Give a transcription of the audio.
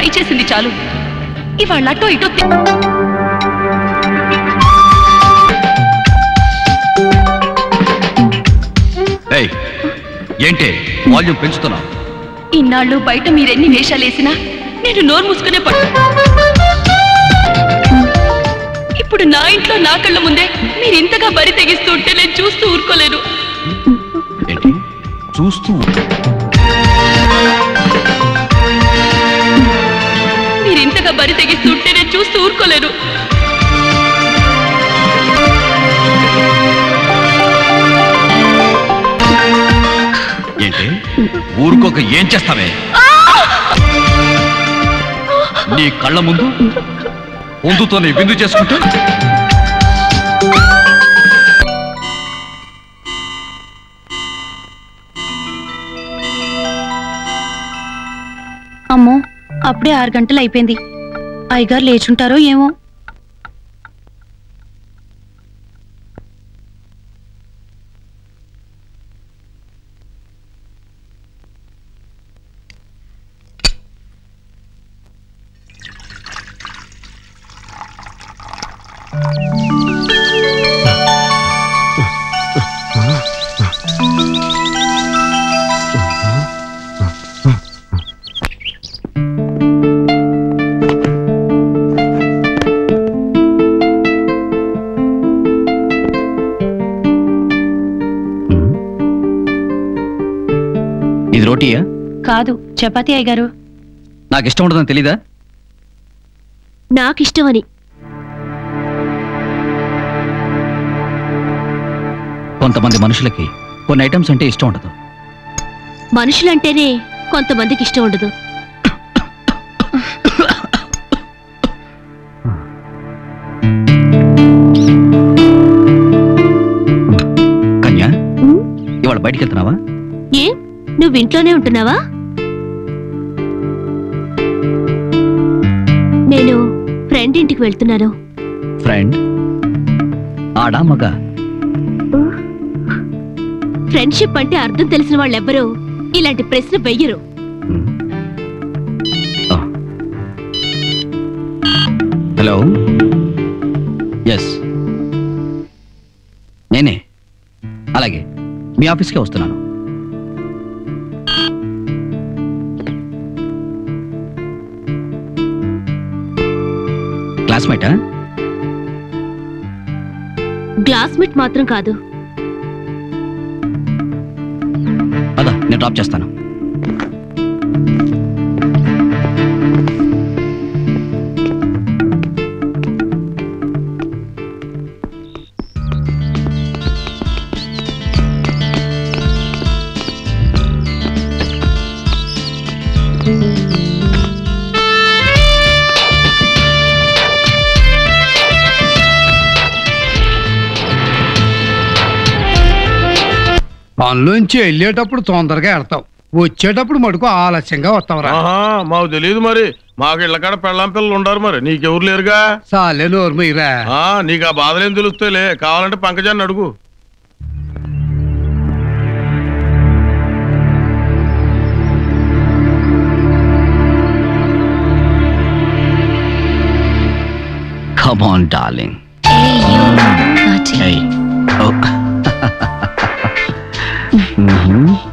Fry చేసింది చాలు. ఇవాళ అటో ఇటో ఏంటి? వాల్యూమ్ పెంచుతున్నావు. ఇన్నాళ్ళు బయట మీరెన్ని వేషాలేసినా నేను నోరు మూసుకునే పట్టు ఇప్పుడు నా ఇంట్లో నా కళ్ళ ముందే మీరు ఇంతగా బరి తెగిస్తూ ఉంటే నేను చూస్తూ ఊరుకోలేను. చూస్తూ ఇంతగా బరి తెగిస్తూ ఉంటే నేను చూస్తూ ఊరుకోలేను ఏంటి? ఊరుకోక ఏం చేస్తావే? నీ కళ్ళ ముందు పొందుతో నీ విందు చేసుకుంటూ? అమ్మో అప్పుడే ఆరు గంటలు అయిపోయింది. అయ్యగారు లేచుంటారో ఏమో. ఇది రోటీయా? కాదు చపాతీ అయ్యగారు. నాకు ఇష్టం ఉండదని తెలీదా? నాకిష్టమని. కొంతమంది మనుషులకి కొన్ని ఐటమ్స్ అంటే ఇష్టం ఉండదు. మనుషులంటేనే కొంతమందికి ఇష్టం ఉండదు. కన్యా ఇవాళ బయటికి వెళ్తున్నావా ఏ? నువ్వు ఇంట్లోనే ఉంటున్నావా? నేను ఫ్రెండ్ ఇంటికి వెళ్తున్నాను. ఫ్రెండ్? ఆడా మగ? ఫ్రెండ్షిప్ అంటే అర్థం తెలిసిన వాళ్ళెవ్వరూ ఇలాంటి ప్రశ్న వెయ్యరు హలో? ఎస్ నేనే. అలాగే మీ ఆఫీస్కే వస్తున్నాను. క్లాస్మేటా? గ్లాస్మేట్ మాత్రం కాదు. అదా నేను డ్రాప్ చేస్తాను. పనిలోంచి వెళ్ళేటప్పుడు తొందరగా వెళ్తావు వచ్చేటప్పుడు మటుకు ఆలస్యంగా వస్తావురా. మాకు తెలియదు మరి. మాకు ఇళ్ళకాడ పెళ్ళాం పిల్లలు ఉండారు మరి. నీకెవరు లేరుగా? సాలే నోరు మీరా ఆ నీకు ఆ బాధలేం తెలుస్తాయిలే కావాలంటే పంకజాన్ని అడుగు. Come on darling Hey. Oh. Mm-hmm.